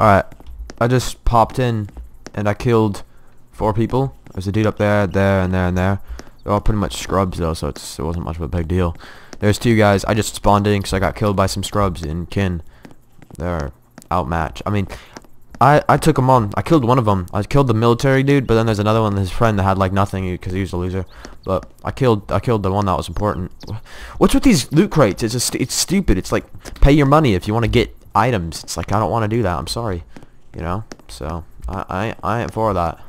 Alright, I just popped in and I killed four people. There's a dude up there, there, and there, and there. They're all pretty much scrubs though, so it wasn't much of a big deal. There's two guys. I just spawned in because I got killed by some scrubs in kin. They're outmatched. I mean, I, I took them on. I killed one of them. I killed the military dude, but then there's another one, his friend that had like nothing because he was a loser. But I killed I killed the one that was important. What's with these loot crates? It's just it's stupid. It's like pay your money if you want to get items. It's like I don't want to do that. I'm sorry, you know. So I I I ain't for that.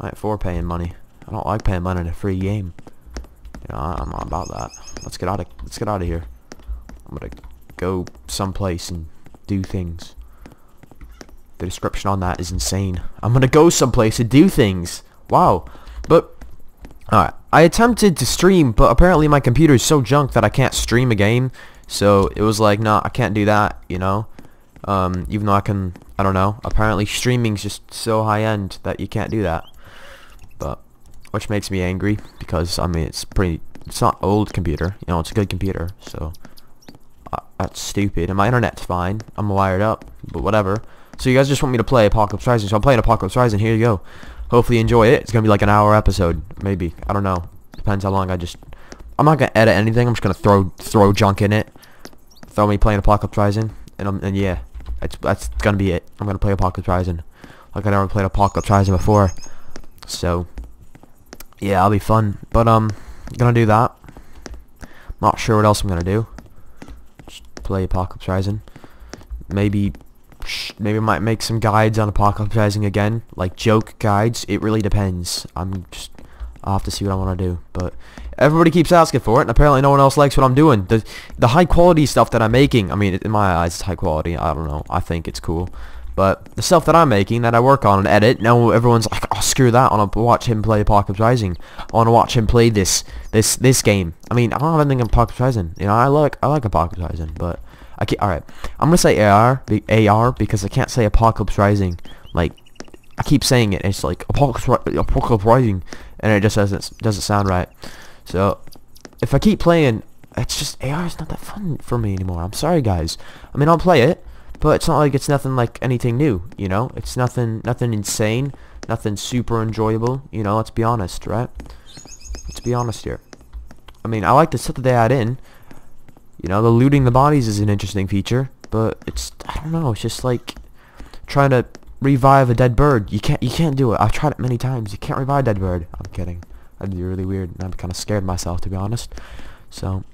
I ain't for paying money. I don't like paying money in a free game. You know, I'm not about that. Let's get out of let's get out of here. I'm gonna go someplace and do things. The description on that is insane. I'm gonna go someplace and do things. Wow. But alright. I attempted to stream, but apparently my computer is so junk that I can't stream a game. So it was like, nah, I can't do that, you know? Um, even though I can, I don't know. Apparently streaming's just so high end that you can't do that. But, which makes me angry because, I mean, it's pretty, it's not old computer, you know, it's a good computer, so. Uh, that's stupid. And my internet's fine. I'm wired up, but whatever. So you guys just want me to play Apocalypse Rising, so I'm playing Apocalypse Rising. Here you go. Hopefully you enjoy it. It's gonna be like an hour episode, maybe. I don't know. Depends how long I just. I'm not gonna edit anything. I'm just gonna throw throw junk in it. Throw me playing Apocalypse Rising, and and yeah, that's that's gonna be it. I'm gonna play Apocalypse Rising, like I never played Apocalypse Rising before. So yeah, I'll be fun. But um, gonna do that. Not sure what else I'm gonna do. Just play Apocalypse Rising. Maybe maybe I might make some guides on Apocalypse Rising again, like joke guides. It really depends. I'm just, I'll have to see what I want to do. But everybody keeps asking for it, and apparently no one else likes what I'm doing. The the high quality stuff that I'm making, I mean, in my eyes, it's high quality. I don't know. I think it's cool. But the stuff that I'm making, that I work on and edit, now everyone's like, oh, screw that. I want to watch him play Apocalypse Rising. I want to watch him play this, this, this game. I mean, I don't have anything in Apocalypse Rising. You know, I like, I like Apocalypse Rising, but I can't, alright. I'm gonna say AR, AR, because I can't say Apocalypse Rising. Like, I keep saying it, it's like, Apocalypse, Apocalypse Rising, and it just doesn't, doesn't sound right. So, if I keep playing, it's just, AR is not that fun for me anymore. I'm sorry, guys. I mean, I'll play it, but it's not like it's nothing like anything new, you know? It's nothing, nothing insane, nothing super enjoyable, you know? Let's be honest, right? Let's be honest here. I mean, I like the stuff that they add in, you know, the looting the bodies is an interesting feature, but it's I don't know, it's just like trying to revive a dead bird. You can't you can't do it. I've tried it many times. You can't revive a dead bird. I'm kidding. That'd be really weird. I'm kind of scared myself to be honest. So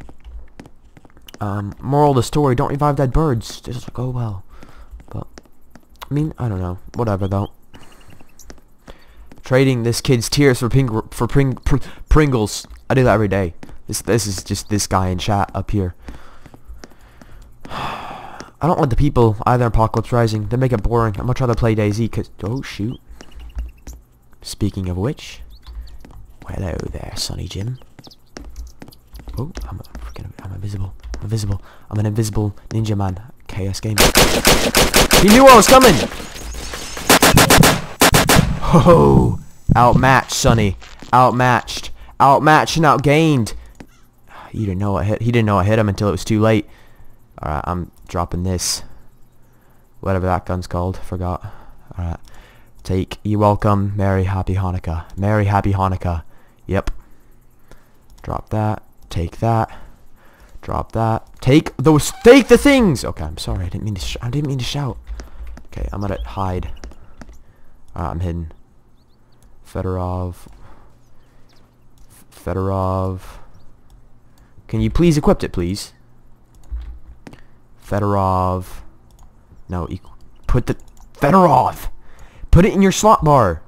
um moral of the story, don't revive dead birds. Just go well. But I mean, I don't know. Whatever though. Trading this kid's tears for ping for pring, pr Pringles. I do that every day. This this is just this guy in chat up here. I don't want the people either Apocalypse Rising. They make it boring. I'm gonna try to play DayZ cause oh shoot. Speaking of which, hello there, Sonny Jim. Oh, I'm I'm invisible. I'm invisible. I'm an invisible ninja man. KS game. He knew I was coming. Oh, outmatched, Sonny. Outmatched. Outmatched and outgained. You didn't know I hit. He didn't know I hit him until it was too late. All right, I'm dropping this. Whatever that gun's called, forgot. All right, take. You welcome. Merry Happy Hanukkah. Merry Happy Hanukkah. Yep. Drop that. Take that. Drop that. Take those. Take the things. Okay, I'm sorry. I didn't mean to. I didn't mean to shout. Okay, I'm gonna hide. Alright, I'm hidden. Fedorov. Fedorov. Can you please equip it, please? Fedorov. No, put the... Fedorov! Put it in your slot bar!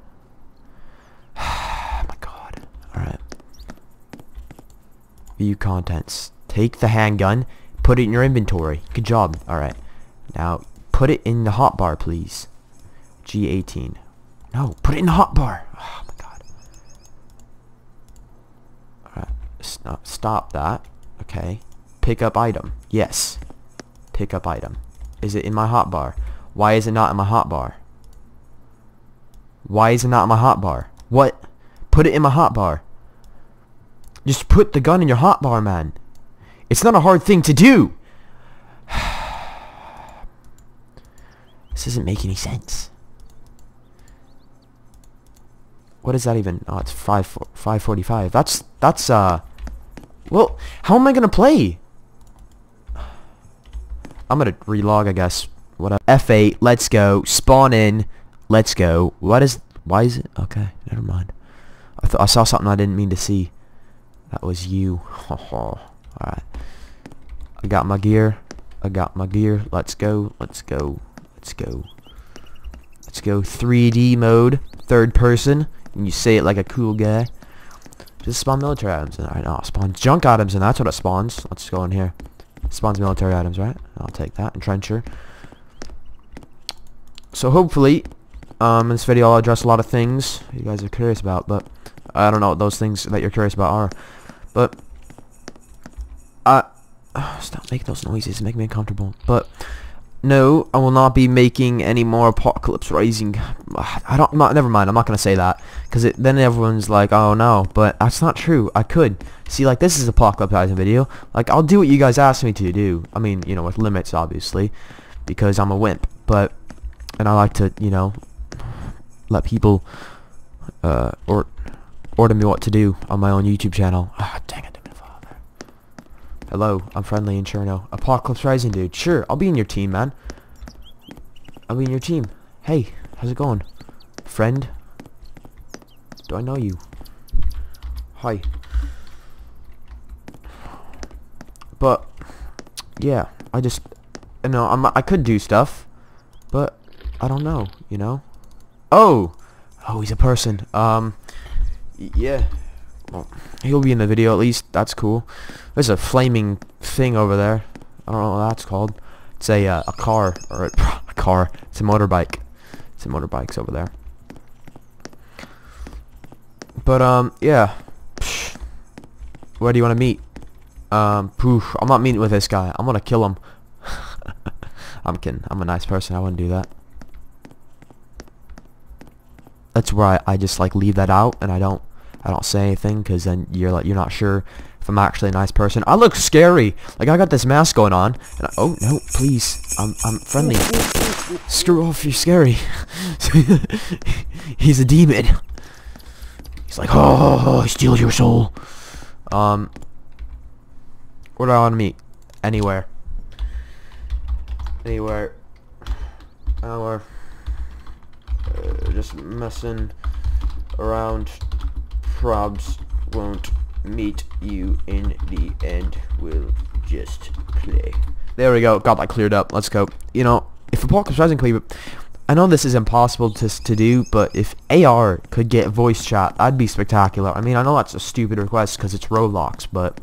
oh my god. Alright. View contents. Take the handgun. Put it in your inventory. Good job. Alright. Now, put it in the hotbar, please. G18. No, put it in the hotbar. Oh my god. Alright. Stop, stop that. Okay. Pick up item. Yes. Pick up item. Is it in my hotbar? Why is it not in my hotbar? Why is it not in my hotbar? What? Put it in my hotbar. Just put the gun in your hotbar, man. It's not a hard thing to do. This doesn't make any sense. What is that even? Oh, it's 5 545. That's that's uh Well, how am I going to play? I'm to relog, I guess. Whatever. F8, let's go. Spawn in. Let's go. What is why is it? Okay, never mind. I thought I saw something I didn't mean to see. That was you. Alright. I got my gear. I got my gear. Let's go. Let's go. Let's go. Let's go 3D mode. Third person. And you say it like a cool guy. Just spawn military items. And alright, no, spawn junk items and that's what it spawns. Let's go in here. Spawns military items, right? I'll take that. Entrencher. So hopefully, um, in this video I'll address a lot of things you guys are curious about, but I don't know what those things that you're curious about are. But I stop making those noises, making me uncomfortable. But no, I will not be making any more Apocalypse Rising. I don't. Not, never mind. I'm not gonna say that because then everyone's like, "Oh no," but that's not true. I could see like this is Apocalypse Rising video. Like I'll do what you guys ask me to do. I mean, you know, with limits, obviously, because I'm a wimp. But and I like to, you know, let people uh, or order me what to do on my own YouTube channel. Ah, dang it. Hello, I'm friendly in Cherno. Apocalypse Rising, dude. Sure, I'll be in your team, man. I'll be in your team. Hey, how's it going? Friend? Do I know you? Hi. But, yeah, I just, you know, I'm, I could do stuff, but I don't know, you know? Oh! Oh, he's a person. Um, yeah. Well, he'll be in the video at least. That's cool. There's a flaming thing over there. I don't know what that's called. It's a uh, a car or a, a, car. It's a motorbike. It's a motorbikes over there. But um, yeah. Psh. Where do you want to meet? Um, poof. I'm not meeting with this guy. I'm gonna kill him. I'm kidding. I'm a nice person. I wouldn't do that. That's where I, I just like leave that out and I don't I don't say anything because then you're like you're not sure if I'm actually a nice person. I look scary. Like I got this mask going on. And I, oh no, please, I'm I'm friendly. Screw off, you're scary. He's a demon. He's like, oh, he steals your soul. Um, where do I want to meet? Anywhere. Anywhere. Anywhere. Uh, just messing around probs won't meet you in the end. We'll just play. There we go. Got that cleared up. Let's go. You know, if Apocalypse Rising could... I know this is impossible to, to do, but if AR could get voice chat, that'd be spectacular. I mean, I know that's a stupid request because it's Roblox, but,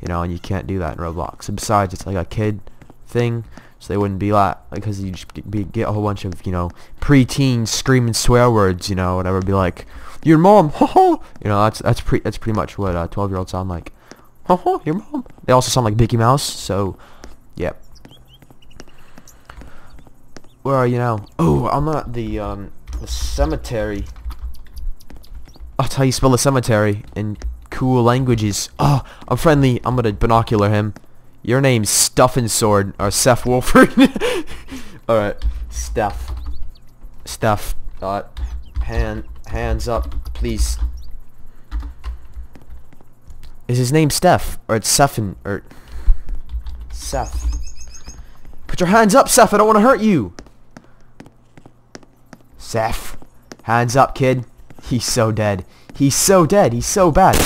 you know, and you can't do that in Roblox. And besides, it's like a kid thing, so they wouldn't be like, because you just be, get a whole bunch of, you know, pre-teens screaming swear words, you know, whatever, be like, your mom, ho ho. you know, that's that's pretty that's pretty much what uh, 12 year olds sound like. Ho ho, your mom. They also sound like Mickey Mouse, so yeah. Where are you now? Oh, I'm at the um the cemetery. That's how you spell the cemetery in cool languages. Oh, I'm friendly. I'm gonna binocular him. Your name's Stuffin Sword or Seth Wolford. Alright. Steph. Steph. Dot. Hand hands up, please. Is his name Steph? Or it's Sephin, or... Seth. Put your hands up, Seth, I don't want to hurt you! Seth. Hands up, kid. He's so dead. He's so dead. He's so bad.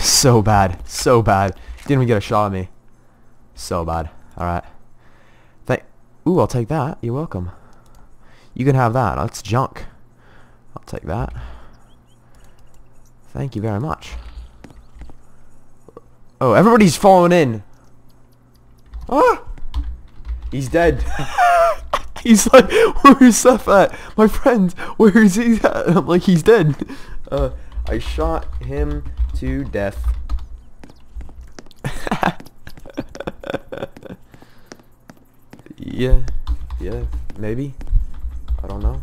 So bad. So bad. Didn't even get a shot at me. So bad. Alright. Thank... Ooh, I'll take that. You're welcome. You can have that. That's junk. I'll take that. Thank you very much. Oh, everybody's falling in. Ah! He's dead. he's like, where's Seth at? My friend, where is he at? I'm like, he's dead. Uh, I shot him to death. Yeah, yeah, maybe. I don't know.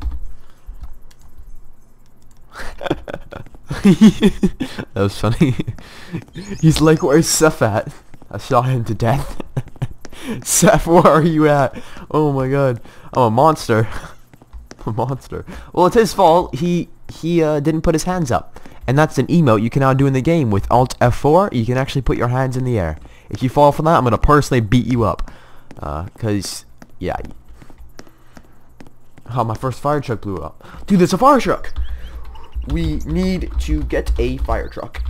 that was funny. He's like, where's Seth at? I shot him to death. Seth, where are you at? Oh my god. I'm a monster. a monster. Well, it's his fault. He he uh, didn't put his hands up. And that's an emote you can now do in the game. With Alt F4, you can actually put your hands in the air. If you fall for that, I'm going to personally beat you up. Because, yeah. Oh, my first fire truck blew up. Dude, there's a fire truck! We need to get a fire truck.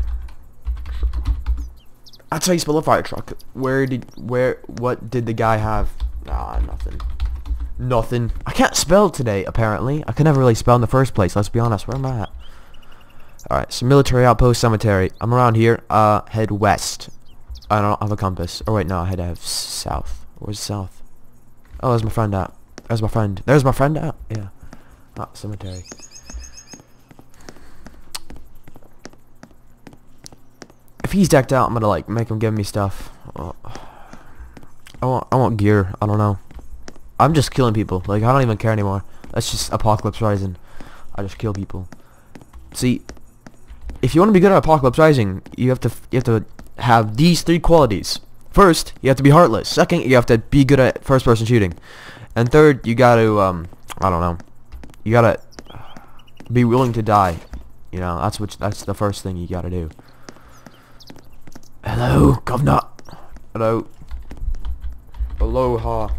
That's how you spell a fire truck. Where did, where, what did the guy have? Ah, nothing. Nothing. I can't spell today, apparently. I can never really spell in the first place, let's be honest. Where am I at? Alright, so military outpost cemetery. I'm around here. Uh, head west. I don't have a compass. Oh wait, no, I had to have south. Where's south? Oh, there's my friend at. There's my friend. There's my friend at. Yeah. That cemetery. If he's decked out, I'm gonna like make him give me stuff. I want, I want gear. I don't know. I'm just killing people. Like I don't even care anymore. That's just Apocalypse Rising. I just kill people. See, if you want to be good at Apocalypse Rising, you have to you have to have these three qualities. First, you have to be heartless. Second, you have to be good at first-person shooting. And third, you got to um I don't know. You got to be willing to die. You know, that's what that's the first thing you got to do. Hello, governor. Hello. Aloha.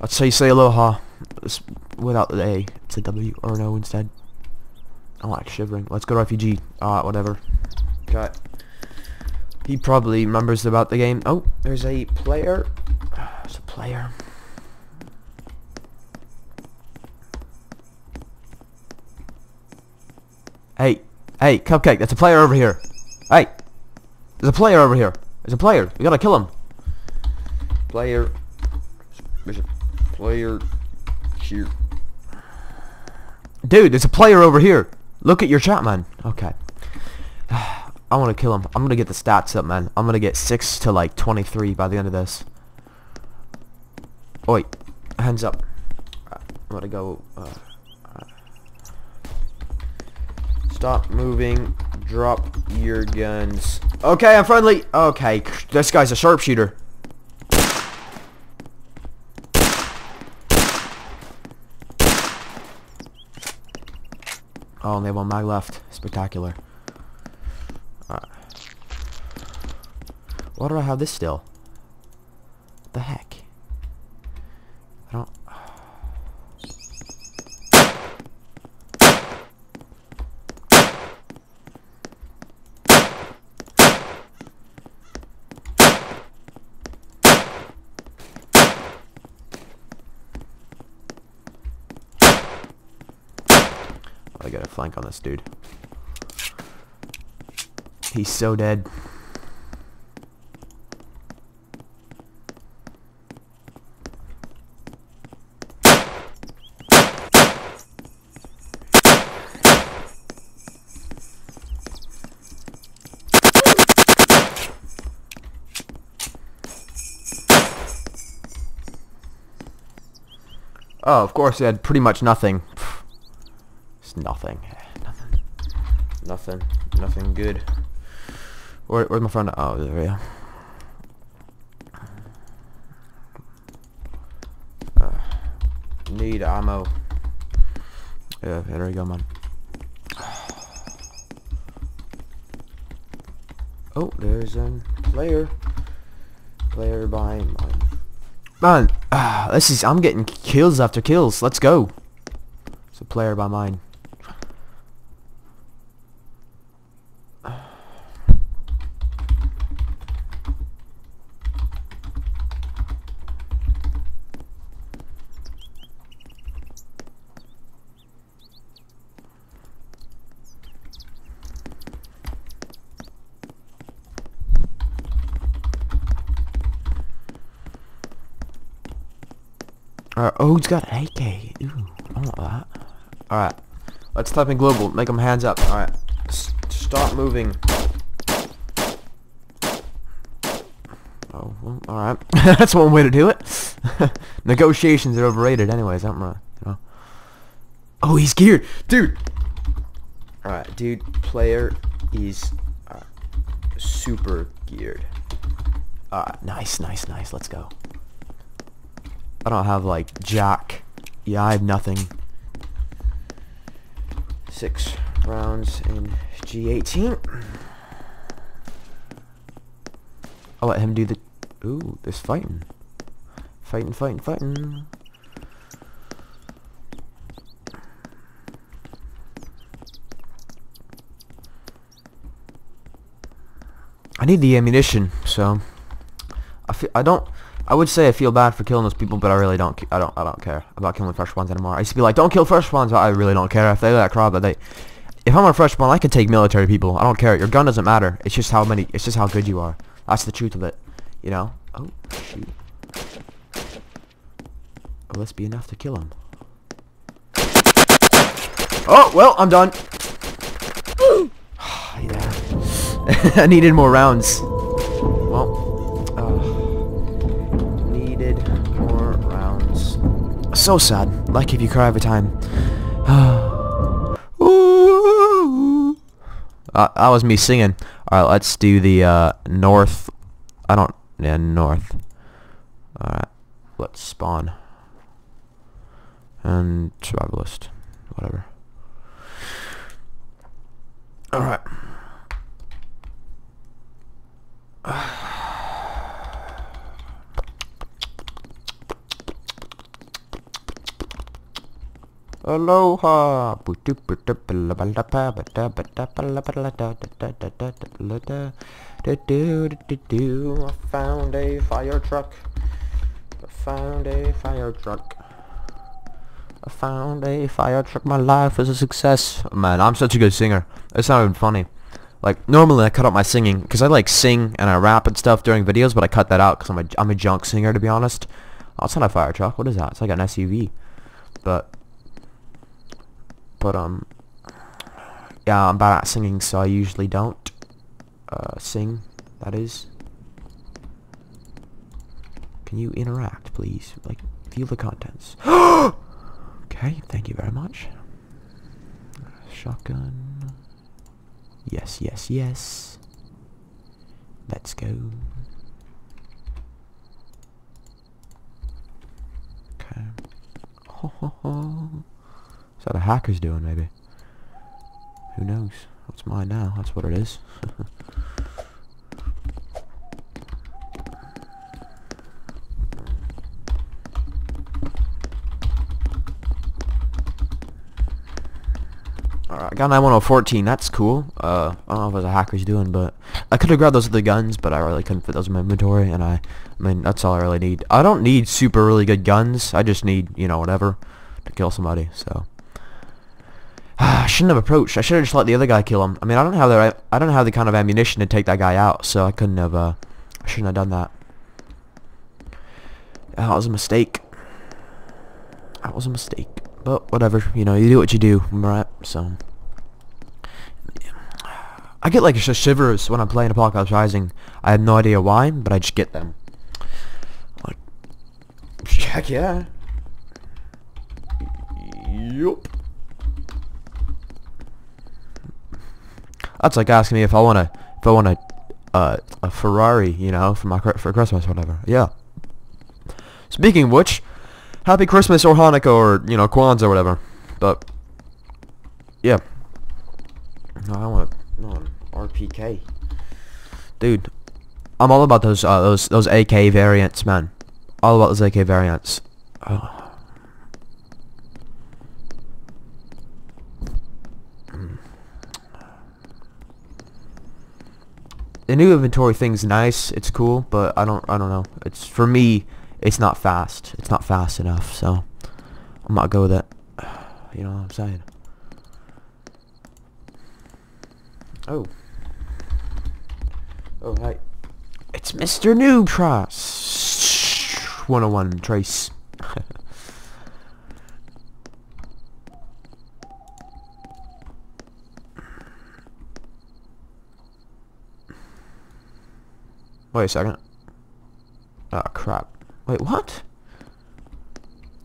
I'd say say aloha. It's without the A. It's a W or an O instead. I'm like shivering. Let's go to refugee. Uh, whatever. Okay. He probably remembers about the game. Oh, there's a player. There's a player. Hey, hey, Cupcake, that's a player over here. Hey, there's a player over here. There's a player. We gotta kill him. Player. There's a player here. Dude, there's a player over here. Look at your chat, man. Okay. I want to kill him. I'm going to get the stats up, man. I'm going to get 6 to, like, 23 by the end of this. Oi. Hands up. I'm going to go... Uh, stop moving. Drop your guns. Okay, I'm friendly. Okay, this guy's a sharpshooter. Oh, and they have one mag left. Spectacular. Why do I have this still? What the heck? I don't... I got a flank on this dude. He's so dead. Of course, he had pretty much nothing It's nothing. Nothing. Nothing. Nothing good. Where, where's my friend? Oh, there we go. Uh, need ammo. Yeah, there we go, man. Oh, there's a player. Player behind mine. Man, uh, this is, I'm getting kills after kills. Let's go. It's a player by mine. He's got an AK. Ooh, I want that. Alright, let's type in global. Make them hands up. Alright, stop moving. Oh, well, alright. That's one way to do it. Negotiations are overrated anyways, aren't they? You? Oh, he's geared. Dude! Alright, dude, player is uh, super geared. Alright, nice, nice, nice, let's go. I don't have, like, jack. Yeah, I have nothing. Six rounds in G18. I'll let him do the... Ooh, this fighting. Fighting, fighting, fighting. I need the ammunition, so I feel, I don't I would say I feel bad for killing those people, but I really don't I don't I don't care about killing fresh ones anymore. I used to be like, don't kill fresh ones, but I really don't care if they that crowd that they if I'm on a fresh one, I can take military people. I don't care. Your gun doesn't matter. It's just how many it's just how good you are. That's the truth of it. You know? Oh shoot. Oh, let's be enough to kill him. Oh, well, I'm done. yeah. I needed more rounds. So sad. Like if you cry every time. Ooh. Uh, that was me singing. Alright, let's do the uh, north. I don't... Yeah, north. Alright, let's spawn. And survivalist. Whatever. Alright. Aloha. I found a fire truck. I found a fire truck. I found a fire truck. My life is a success. Man, I'm such a good singer. It's not even funny. Like, normally I cut out my singing, because I like sing and I rap and stuff during videos, but I cut that out because I'm a, I'm a junk singer, to be honest. Oh, it's not a fire truck. What is that? It's like an SUV. But, but, um, yeah, I'm bad at singing, so I usually don't, uh, sing, that is. Can you interact, please? Like, feel the contents. okay, thank you very much. Shotgun. Yes, yes, yes. Let's go. Okay. Ho, ho, ho. Is that a hacker's doing, maybe? Who knows? What's mine now? That's what it is. Alright, I got 91014, that's cool. Uh, I don't know if what the hacker's doing, but I could have grabbed those other guns, but I really couldn't fit those in my inventory, and I, I mean, that's all I really need. I don't need super really good guns, I just need, you know, whatever, to kill somebody, so. I shouldn't have approached, I should have just let the other guy kill him. I mean, I don't have the, I don't have the kind of ammunition to take that guy out, so I couldn't have, uh, I shouldn't have done that. That was a mistake. That was a mistake. But whatever, you know, you do what you do, right? So I get like shivers when I'm playing Apocalypse Rising. I have no idea why, but I just get them. Like, heck yeah. Yup. That's like asking me if I want to, if I want a, uh, a Ferrari, you know, for my for Christmas or whatever. Yeah. Speaking of which, Happy Christmas or Hanukkah or, you know, Kwanzaa or whatever. But, yeah. No, I want, want RPK. Dude, I'm all about those, uh, those, those AK variants, man. All about those AK variants. Oh. The new inventory thing's nice, it's cool, but I don't, I don't know. It's, for me, it's not fast. It's not fast enough, so I'm not go with it. You know what I'm saying? Oh. Oh, hi. It's Mr. Noob oh Trace. 101 Trace. Wait a second. Oh, crap. Wait, what?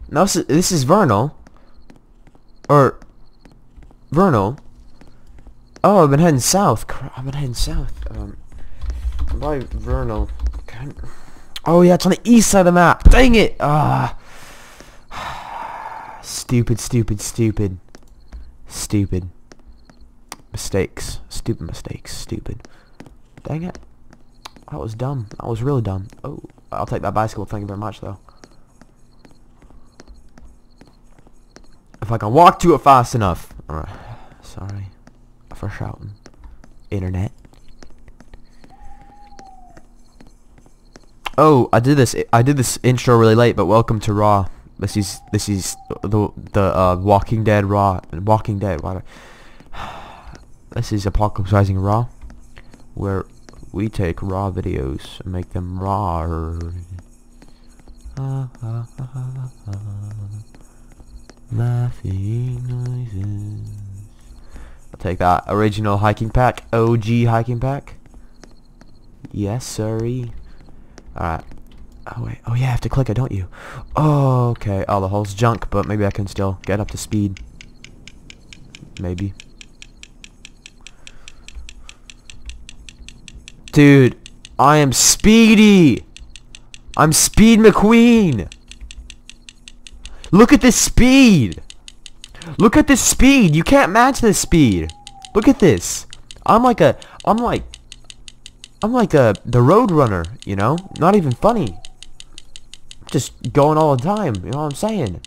No, this is, this is Vernal. Or, Vernal. Oh, I've been heading south. Crap, I've been heading south. Um, by Vernal. Can- Oh yeah, it's on the east side of the map. Dang it! Ah. stupid, stupid, stupid. Stupid. Mistakes. Stupid mistakes. Stupid. Dang it. That was dumb. That was really dumb. Oh, I'll take that bicycle. Thank you very much, though. If I can walk to it fast enough. Alright. Sorry for shouting. Internet. Oh, I did this. I did this intro really late, but welcome to Raw. This is this is the the uh, Walking Dead Raw. Walking Dead. What? This is Apocalypse Rising Raw, where we take raw videos and make them raw. Laughing noises. I'll take that original hiking pack, OG hiking pack. Yes, sorry. Alright. Oh wait. Oh yeah, I have to click it, don't you? Oh, okay. Oh, the hole's junk, but maybe I can still get up to speed. Maybe. Dude, I am speedy. I'm Speed McQueen. Look at this speed. Look at this speed. You can't match this speed. Look at this. I'm like a, I'm like, I'm like a, the road runner, you know? Not even funny. Just going all the time, you know what I'm saying?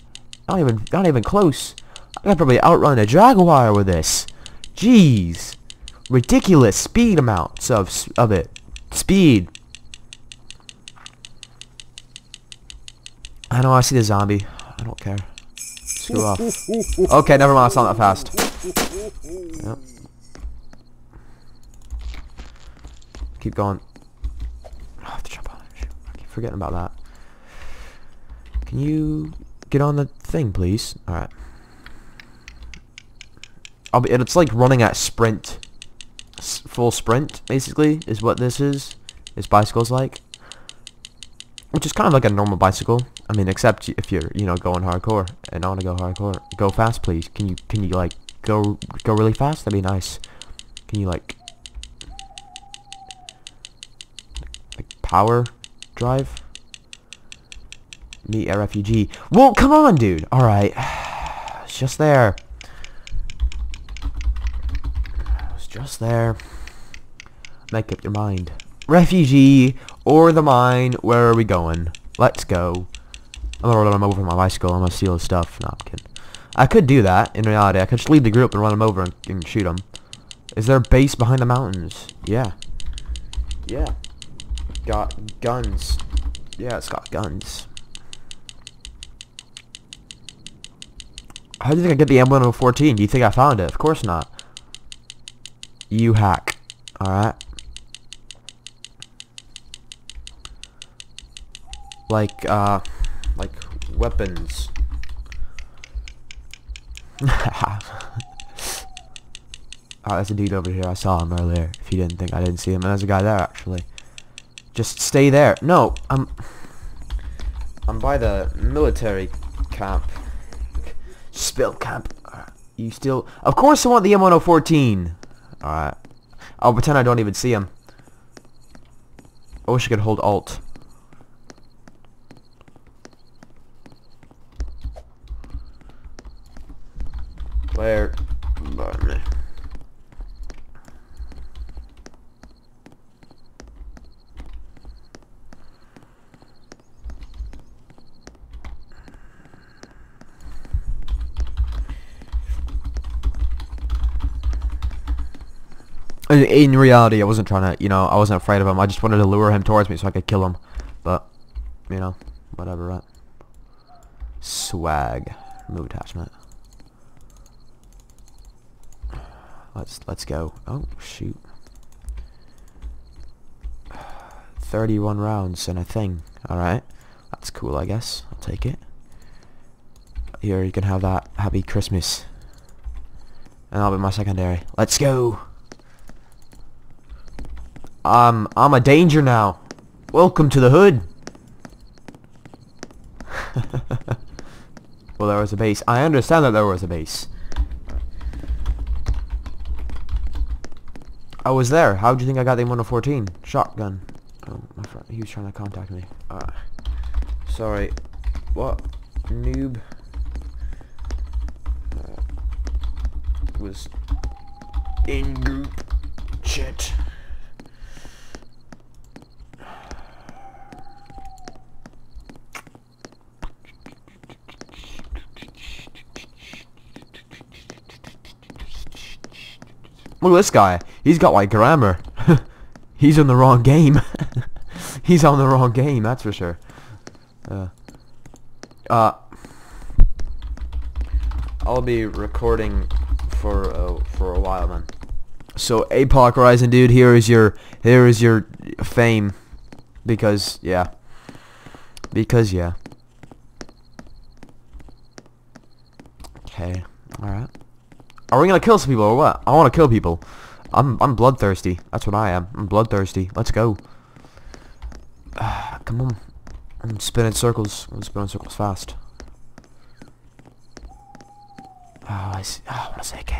Not even, not even close. I could probably outrun a Jaguar with this. Jeez. Ridiculous speed amounts of, of it. Speed. I know I see the zombie. I don't care. Screw off. Okay, never mind. It's not that fast. Yep. Keep going. I have to jump on it. I keep forgetting about that. Can you get on the thing, please? Alright. I'll be, it's like running at sprint. Full sprint, basically, is what this is. This bicycle's like. Which is kind of like a normal bicycle. I mean, except if you're, you know, going hardcore. And I want to go hardcore. Go fast, please. Can you, can you, like, go, go really fast? That'd be nice. Can you, like, like power drive? Meet a refugee. Well, come on, dude. All right. It's just there. It's just there. Make up your mind. Refugee or the mine. Where are we going? Let's go. I'm gonna run him over with my bicycle. I'm gonna steal his stuff. No, I'm kidding. I could do that. In reality, I could just leave the group and run him over and, and shoot him. Is there a base behind the mountains? Yeah. Yeah. Got guns. Yeah, it's got guns. How do you think I get the M1014? Do you think I found it? Of course not. You hack. Alright. Like, uh, like weapons. oh, there's a dude over here. I saw him earlier. If you didn't think I didn't see him. And there's a guy there, actually. Just stay there. No, I'm... I'm by the military camp. Spill camp. You still... Of course I want the M1014. Alright. I'll pretend I don't even see him. I wish I could hold alt. Where? Burnley. In, reality, I wasn't trying to, you know, I wasn't afraid of him. I just wanted to lure him towards me so I could kill him. But, you know, whatever, right? Swag. Remove attachment. Let's let's go. Oh shoot. 31 rounds and a thing. Alright. That's cool I guess. I'll take it. Here you can have that. Happy Christmas. And that'll be my secondary. Let's go! Um, I'm a danger now. Welcome to the hood. well, there was a base. I understand that there was a base. I was there. How do you think I got the M1014? Shotgun. Oh, my friend, he was trying to contact me. Uh, sorry. What? Noob. Uh, was in group chat. Look at this guy. He's got like grammar. He's in the wrong game. He's on the wrong game, that's for sure. Uh, uh, I'll be recording for uh, for a while then. So APOC Rising, dude, here is your here is your fame, because yeah, because yeah. Okay, all right. Are we gonna kill some people or what? I want to kill people. I'm I'm bloodthirsty. That's what I am. I'm bloodthirsty. Let's go. Come on. I'm spinning circles. I'm spinning circles fast. Oh, I see. Oh, what a AK.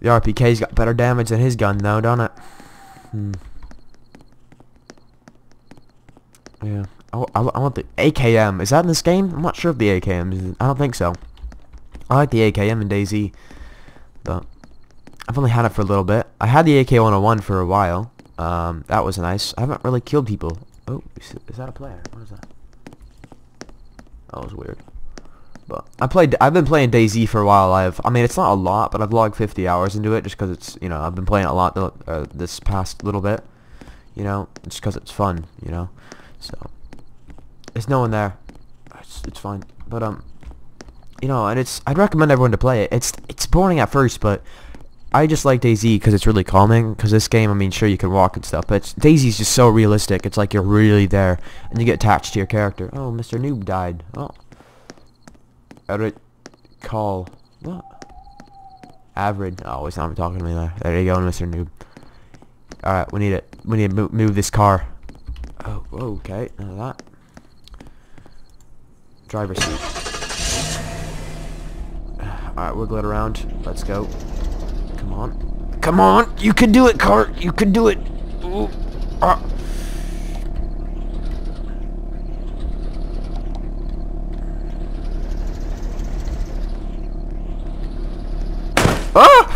The RPK's got better damage than his gun, though, don't it? Hmm. Yeah. I, I, I want the AKM. Is that in this game? I'm not sure if the AKM is. I don't think so. I like the AKM in DayZ, but I've only had it for a little bit. I had the AK-101 for a while. Um, that was nice. I haven't really killed people. Oh, is, that a player? What is that? That was weird. But I played. I've been playing DayZ for a while. I've. I mean, it's not a lot, but I've logged 50 hours into it just because it's. You know, I've been playing a lot uh, this past little bit. You know, just because it's fun. You know, so there's no one there. It's it's fine. But um, you know, and it's I'd recommend everyone to play it. It's it's boring at first, but I just like DayZ because it's really calming. Because this game, I mean, sure you can walk and stuff, but DayZ's just so realistic. It's like you're really there, and you get attached to your character. Oh, Mr. Noob died. Oh, edit call what? Average. Oh, he's not talking to me there. There you go, Mr. Noob. All right, we need it. We need to move, move this car. Oh, okay. None of that. Driver seat. Alright, wiggle it around. Let's go. Come on. Come on! You can do it, cart! You can do it! Ooh. Ah. Ah!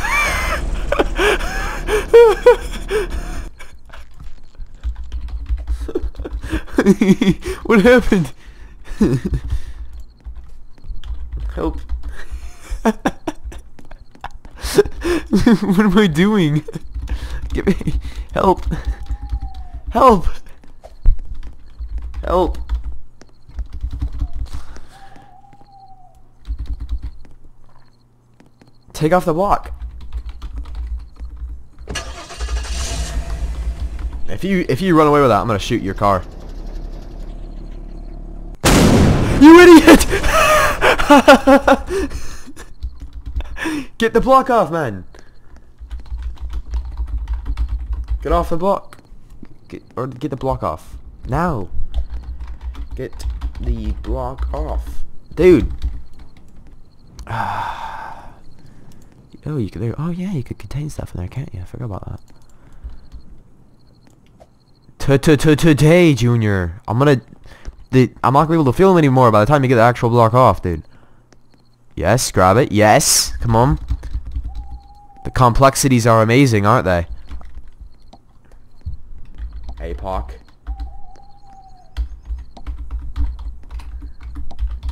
what happened? Help. what am I doing? Give me help. Help. Help. Take off the block. If you if you run away with that, I'm gonna shoot your car. You idiot! Get the block off, man! Get off the block. Get, or get the block off. Now. Get the block off. Dude. oh, you could. Oh yeah, you could contain stuff in there, can't you? I forgot about that. Today, Junior. I'm gonna. The, I'm not gonna be able to film anymore by the time you get the actual block off, dude. Yes, grab it. Yes. Come on. The complexities are amazing, aren't they? APOC.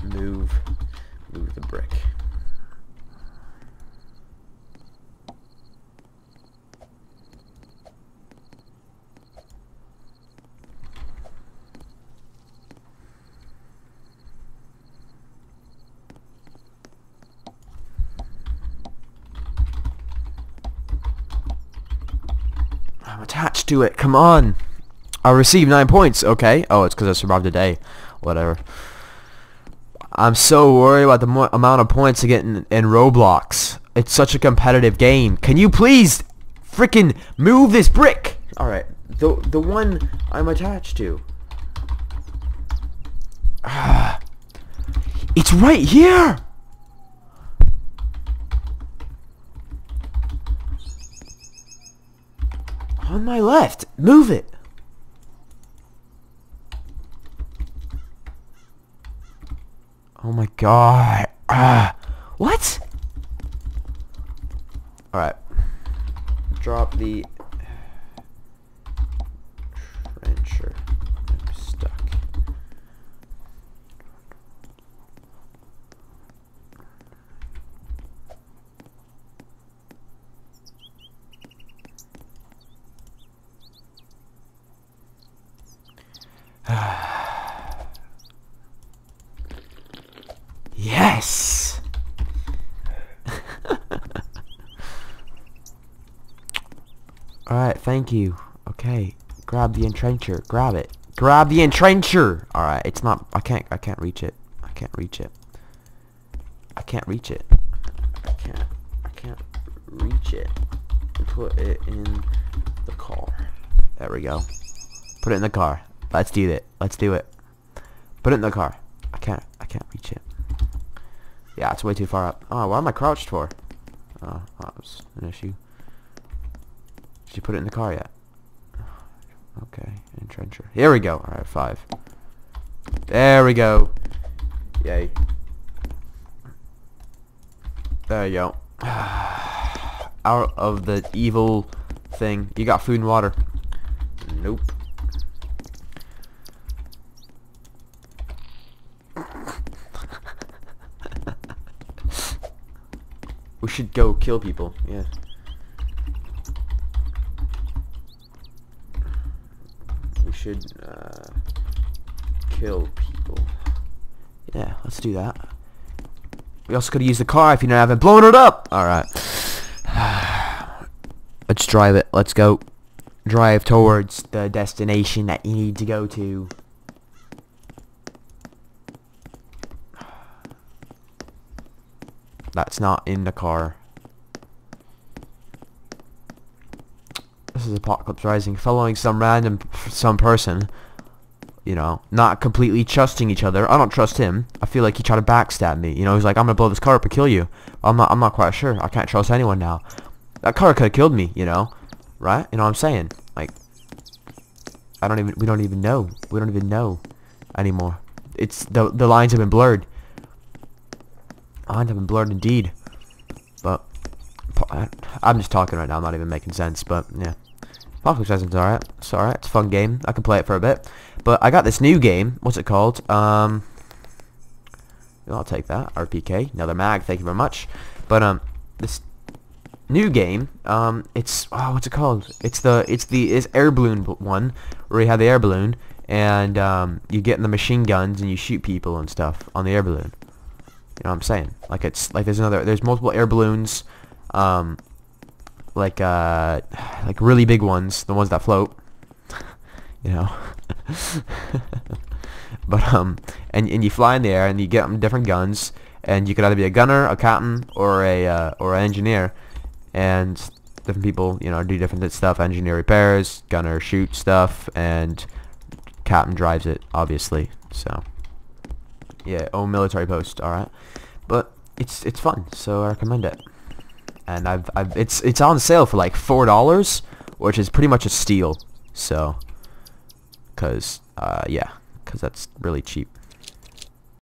Move. Move the brick. I'm attached to it. Come on. I received 9 points. Okay. Oh, it's because I survived a day. Whatever. I'm so worried about the amount of points I get in, in Roblox. It's such a competitive game. Can you please freaking move this brick? Alright. The, the one I'm attached to. it's right here! On my left. Move it. Oh my god. Ah. What? Alright. Drop the trencher. I'm stuck. Yes! Alright, thank you. Okay. Grab the entrencher. Grab it. Grab the entrencher! Alright, it's not I can't I can't reach it. I can't reach it. I can't reach it. I can't I can't reach it. Put it in the car. There we go. Put it in the car. Let's do it. Let's do it. Put it in the car. I can't I can't reach it. Yeah, it's way too far up. Oh, what am I crouched for? Oh, that was an issue. Did you put it in the car yet? Okay, entrencher. Here we go. Alright, five. There we go. Yay. There you go. Out of the evil thing. You got food and water. Nope. We should go kill people. Yeah. We should uh, kill people. Yeah, let's do that. We also could use the car if you know. haven't blown it up. All right. Let's drive it. Let's go. Drive towards the destination that you need to go to. That's not in the car. This is Apocalypse Rising. Following some random, some person. You know, not completely trusting each other. I don't trust him. I feel like he tried to backstab me. You know, he's like, I'm gonna blow this car up and kill you. I'm not. I'm not quite sure. I can't trust anyone now. That car could have killed me. You know, right? You know what I'm saying? Like, I don't even. We don't even know. We don't even know anymore. It's the the lines have been blurred. Have been blurred indeed. But I'm just talking right now. I'm not even making sense. But yeah. Apocalypse Rising's alright. It's alright. It's a fun game. I can play it for a bit. But I got this new game. What's it called? Um, I'll take that. RPK. Another mag. Thank you very much. But um, this new game. Um, it's oh, what's it called? It's the it's the it's air balloon one where you have the air balloon and um, you get in the machine guns and you shoot people and stuff on the air balloon. You know what I'm saying? Like it's like there's another there's multiple air balloons. Um, like uh like really big ones, the ones that float. you know. but um and and you fly in the air and you get different guns and you could either be a gunner, a captain, or a uh, or an engineer, and different people you know do different stuff. Engineer repairs, gunner shoot stuff, and captain drives it obviously. So yeah, own military post. All right, but it's it's fun, so I recommend it and I've, I've it's it's on sale for like four dollars, which is pretty much a steal. So, cause uh, yeah, cause that's really cheap.